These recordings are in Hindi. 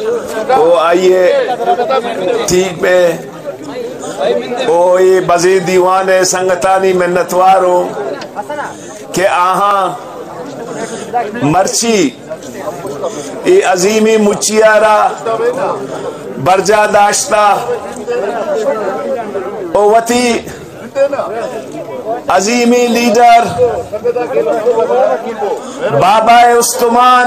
ओ आइए, ठीक पे। ओ ये बजी दीवान है, संगतानी मिन्नतवारो के आहा, मर्ची ए अजीमी मुचियारा बरजा दाश्ता ओ वती, अजीमी लीडर, बाबा उस्तमान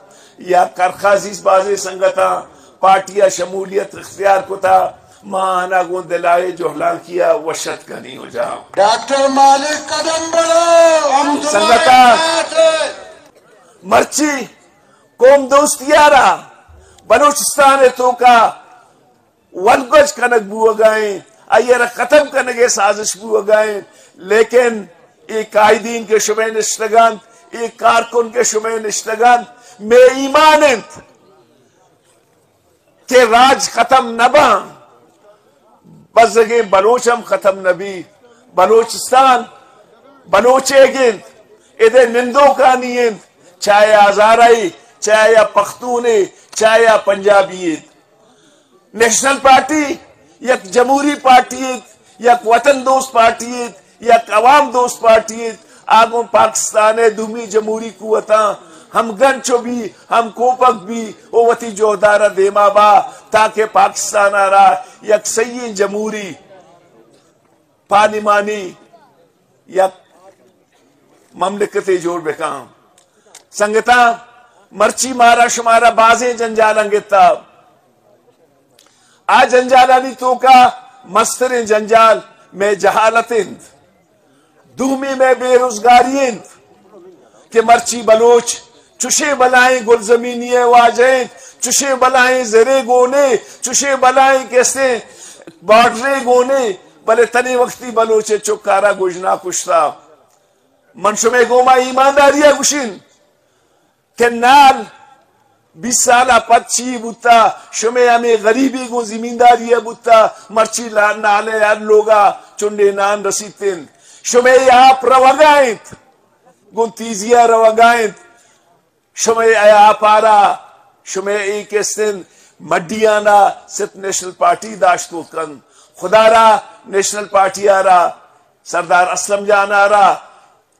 या करखाजीज बाजे संगता पार्टिया शमूलियत इख्तियार को था। माना गो दिलाए जो हला किया वशत का नहीं हो जाओ। डॉक्टर मालिक कदम बढ़ो संगता मर्ची कोम दोस्तियारा बलूचिस्तान तो का वनगज कनक बुआ गए अयर खत्म करने के साजिश बुआ गए लेकिन एक कायदीन के शुमे निश्तगन एक कारकुन के शुमे निश्तगन में ईमान के राज खत्म नबा बस जगह बलोचम खत्म नबी बलोचिस्तान बलोचे गिंद। इधर निंदो का नियंद। चाहे आजाराई चाहे या पख्तूने चाहे या पंजाबी नेशनल पार्टी यक जमहूरी पार्टी यक वतन दोस्त पार्टी यक अवाम दोस्त पार्टी आगो पाकिस्तान है दुमी जमहूरी कुवता। हम गंचो भी, हम कोपक भी, ओ वती जोदारा देमा बा, ताकि पाकिस्तान आ रहा, यक सही जमहूरी पानिमानी यक ममलिकते जोड़ बेकाम। संगता, मर्ची मारा शुमारा बाजे जंजाल अंगिता आ जंजालानी तो का मस्तर जंजाल, में जहालत इंद दूमी में बेरोजगारी इंद के मर्ची बलोच चुशे बलाए गुल जमीनी वाजे चुशे बलाए जरे गोने, चुशे बलाए कैसे? बॉर्डरे गोने, भले तनी वक्ती बलोचे चुकारा गुजना कुश्ता मनशुमे गोमा ईमानदारिया गुशिन के नाल बीस साल पच्ची बुता शुमे हमें गरीबी गो जिमींदारी बुता मर्ची ला नाले यार लोगा, चुंडे नान रसीतिन शुमे आप रवगायत गो तीजिया रवगायत शुमे एक दिन मड्डियाना सिर्फ़ नेशनल पार्टी दाश्तो कन खुदारा नेशनल पार्टी आ रहा सरदार असलम जान रहा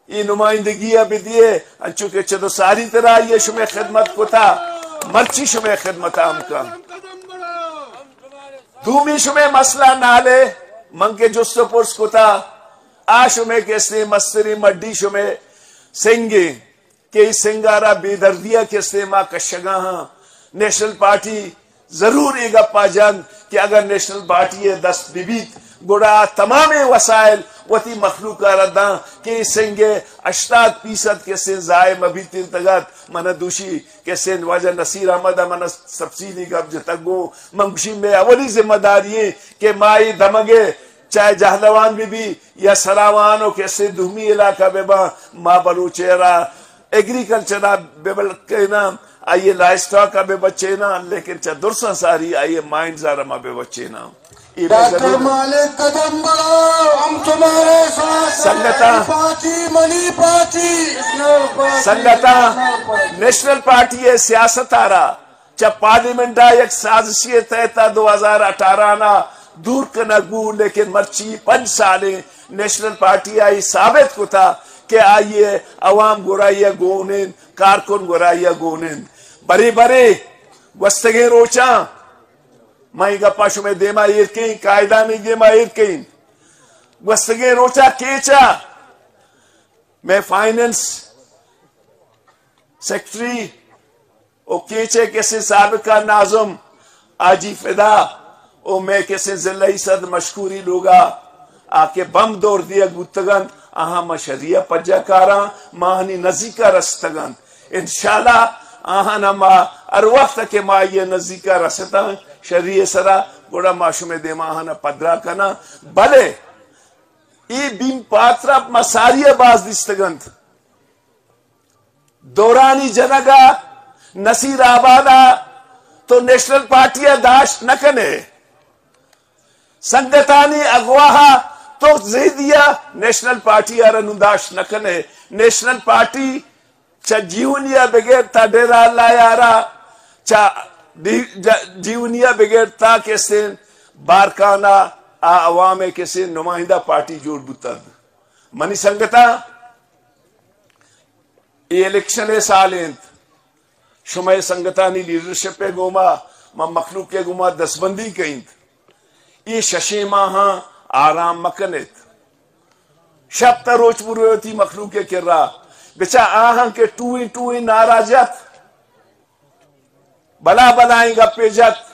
ये नुमाइंदगी भी दिए चूँकि चलो सारी तरह ये शुमे खिदमत को था, मर्ची शुमे खिदमत आम हमका दूमी शुमे मसला नाले, मंगे जुस्सो पुरस को था। आ शुमे कैसे मस्तरी मड्डी शुमे, सिंगे। के सिंगारा बेदर्दिया कैसे माँ कशगा नेशनल पार्टी ज़रूर एक अप्पा जन कि अगर नेशनल पार्टी है दस बिबीत, गुड़ा तमाम वसाइल वती मखलूक रदा के सिंगे अश्ताद फ़ीसद के सिन जाय मबी तीन तगत, मन दूषी के सिन वजह नसीर अहमद मन सब्सिडी कब्ज तगो मंगशी में अवली ज़िम्मेदारी के माई दमगे, चाहे जहलवान बीबी या सलावान के से दुमी इलाका बेबा माँ बलूचेरा एग्रीकल्चर बेबल नाम आइए लाइफ स्टॉक का बे ना लेकिन चाहे दुर्सा सारी आइए माइंड जारा मा बे ना। डॉक्टर मालिक कदम हम तुम्हारे साथ संगता। Party money party. संगता नेशनल पार्टी है सियासत आ रहा जब पार्लियामेंट एक साजिशी तय था दो हज़ार अठारह ना दूर करना गू लेकिन मर्ची पंच साले। नेशनल पार्टी आई साबित को था कि आइए, अवाम गुराइया गोनिन, कारकुन गुराइया गोनिन। बरे बरे, वस्तगे रोचा। माई गप्पा शुमे देमा इरके कायदा में देमा इरके वस्तगे रोचा केचा? मैं फाइनेंस सेक्रेटरी ओ केचे कैसे सबका नाजुम? आजी फिदा, ओ मैं कैसे जिला सद मशकूरी लोगा? आके बम दौड़ दिया गुतगन आहा मशरिया पज्जाकारा माहनी नजीका रस्तगन। इंशाल्लाह आहा नमा अर वक्त के मा ये नजीका रसता शरीय सरा, गोड़ा माशुमे देमा पदरा कना। भले ई बीम पात्रा मसारिया बाज दिस्तगंत दौरानी जनगा, नसीर आबादा तो नेशनल पार्टी दाश न कने। संगतानी अगवाहा तो जेदिया नेशनल पार्टी दाश न कने। नेशनल पार्टी, चा जीवनिया बगैर ता डेरा लायारा। चा जीवनिया बगैर ता कैसे, बारकाना, आ अवाम कैसे नुमाइंदा पार्टी जोड़ बुतद मनी संगता, ये इलेक्शन साल शुमय संगतानी लीडरशिप पे गोमा म मखलूक के गुमा दसबंदी कईंत ये शशे माहा आराम मकनित। शब तरोच पुरोती मखलूक के किर्रा। बेचा आह के टू टू नाराजत। बला बलाई गप्पे जत।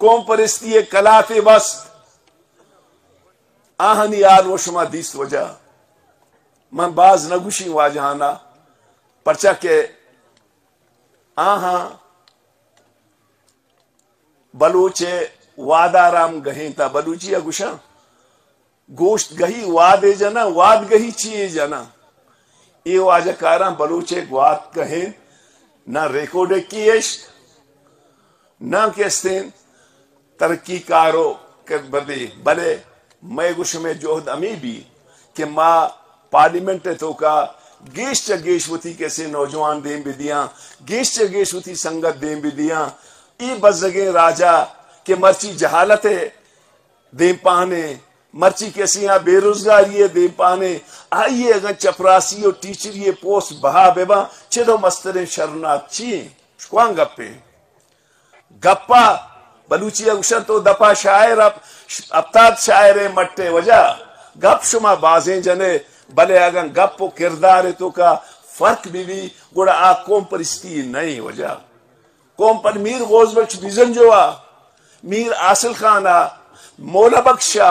कौम परिस्थिति कलाते बस। आहनी यार वो शुमा दीस वजह मन बाज नगुशी वाजहाना। पर्चा के आहा। बलूचे वादाराम गही था बलूची अगुशा गोश्त गही वादे जना, वाद गही चिए जना। ये वाजकारा बलूचे वाद कहे, ना रिकॉर्ड किएश ना कहते तरक्की कारो के बदे बले मैं गुश में जोहद अमी भी, कि माँ पार्लियामेंट तो का गेश च गेशवती कैसे नौजवान देम बिदिया गेश च गेशवती संगत देम बिदिया ई बजगे राजा के मर्ची जहालत है देम पाने मर्ची कैसी यहाँ बेरोजगारी है देम पाने आइए अगर चपरासी और टीचर ये पोस्ट बहा बेबा चिदो मस्तरे शर्मनाक ची। शुआं गप्पे। गप्पा, बलूची अक्षर तो दपा शायर अब अबताद शायर है मट्टे वजह गप शुमा बाजें जने भले अगर गप किरदार है तो का फ़र्क भी भी, गुड़ा आ कौम परिस्थिति नहीं वजह कौम पर मीर गोज बख्श विजन जो मीर आसिल खान आ। मौला बख्शा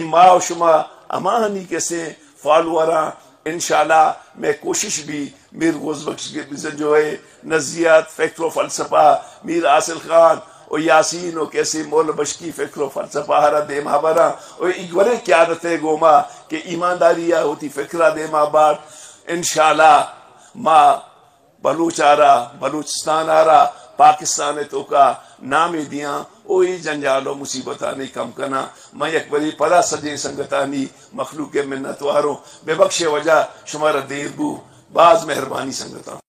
माओ शुमा अमाहनी कैसे फॉलोअरा इनशाला मैं कोशिश भी मीर गोज के जो है, नजियात, फैक्ट्रो फलसफा, मीर आसिल खान और यासीन और कैसे मोल बशकी फ़िक्र फलसफा हरा दे महाबारा और इकवरे क्या रते गोमा? के ईमानदारी या होती फिक्रा दे महाबार इनशाला माँ बलूच आ रहा, बलूचिस्तान आ रहा, पाकिस्तान तो का नाम दिया ओ ही जंजालो मुसीबतानी कम करना। मैं अकबरी पला सजे संगतानी मखलूक के वारो, बेबख्शे वजह शुमार देर बू। बाज मेहरबानी संगता।